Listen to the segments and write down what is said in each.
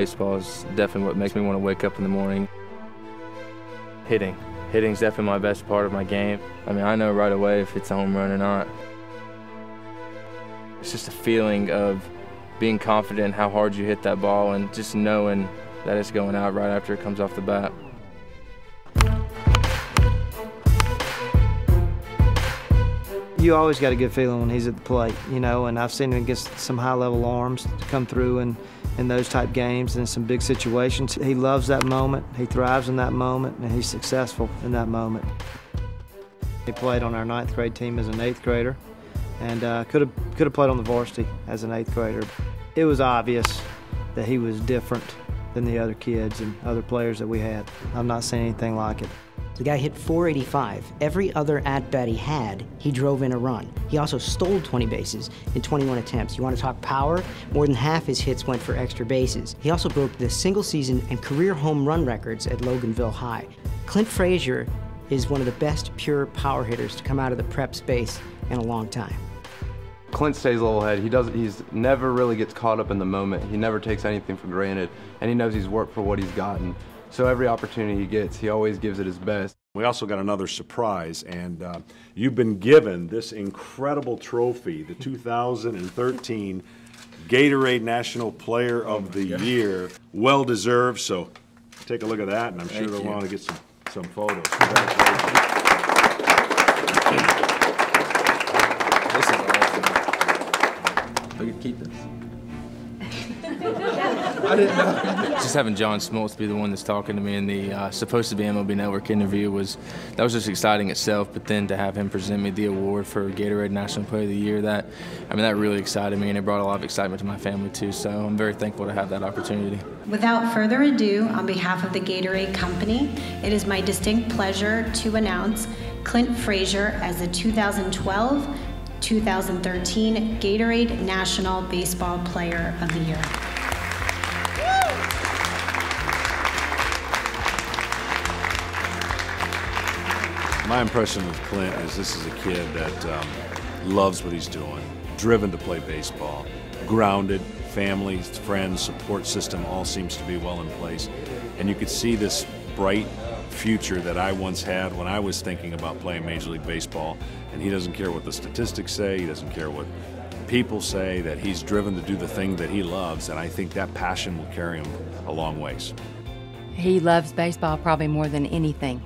baseball is definitely what makes me want to wake up in the morning. Hitting. Hitting's definitely my best part of my game. I mean, I know right away if it's a home run or not. It's just a feeling of being confident in how hard you hit that ball and just knowing that it's going out right after it comes off the bat. You always got a good feeling when he's at the plate, you know, and I've seen him get some high-level arms come through and in those type games and some big situations. He loves that moment, he thrives in that moment, and he's successful in that moment. He played on our ninth grade team as an eighth grader and uh, could have could have played on the varsity as an eighth grader. It was obvious that he was different than the other kids and other players that we had. I've not seen anything like it. The guy hit 485. Every other at bat he had, he drove in a run. He also stole 20 bases in 21 attempts. You want to talk power? More than half his hits went for extra bases. He also broke the single season and career home run records at Loganville High. Clint Frazier is one of the best pure power hitters to come out of the prep space in a long time. Clint stays level head. He doesn't. He's never really gets caught up in the moment. He never takes anything for granted, and he knows he's worked for what he's gotten. So every opportunity he gets, he always gives it his best. We also got another surprise, and uh, you've been given this incredible trophy, the 2013 Gatorade National Player of the Year. Well deserved. So take a look at that, and I'm sure they'll want to get some some photos. Congratulations. This is awesome. I could keep this. I didn't know. Just having John Smoltz be the one that's talking to me in the uh, supposed to be MLB Network interview was that was just exciting itself. But then to have him present me the award for Gatorade National Player of the Year, that I mean that really excited me and it brought a lot of excitement to my family too. So I'm very thankful to have that opportunity. Without further ado, on behalf of the Gatorade Company, it is my distinct pleasure to announce Clint Frazier as the 2012 2013 Gatorade National Baseball Player of the Year. My impression of Clint is this is a kid that um, loves what he's doing, driven to play baseball, grounded, family, friends, support system all seems to be well in place. And you could see this bright future that I once had when I was thinking about playing Major League Baseball. And he doesn't care what the statistics say, he doesn't care what people say, that he's driven to do the thing that he loves. And I think that passion will carry him a long ways. He loves baseball probably more than anything.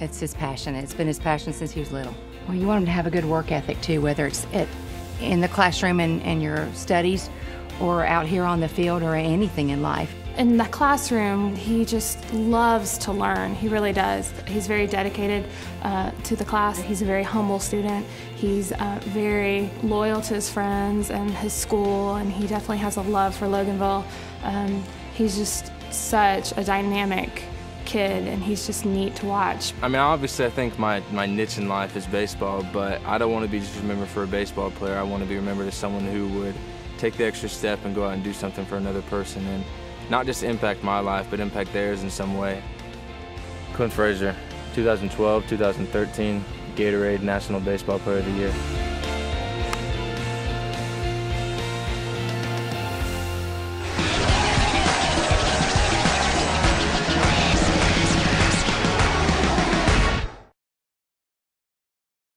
It's his passion. It's been his passion since he was little. Well, you want him to have a good work ethic too, whether it's at, in the classroom and, and your studies or out here on the field or anything in life. In the classroom, he just loves to learn. He really does. He's very dedicated uh, to the class. He's a very humble student. He's uh, very loyal to his friends and his school, and he definitely has a love for Loganville. Um, he's just such a dynamic kid and he's just neat to watch. I mean, obviously, I think my, my niche in life is baseball, but I don't want to be just remembered for a baseball player. I want to be remembered as someone who would take the extra step and go out and do something for another person and not just impact my life, but impact theirs in some way. Clint Frazier, 2012, 2013 Gatorade National Baseball Player of the Year.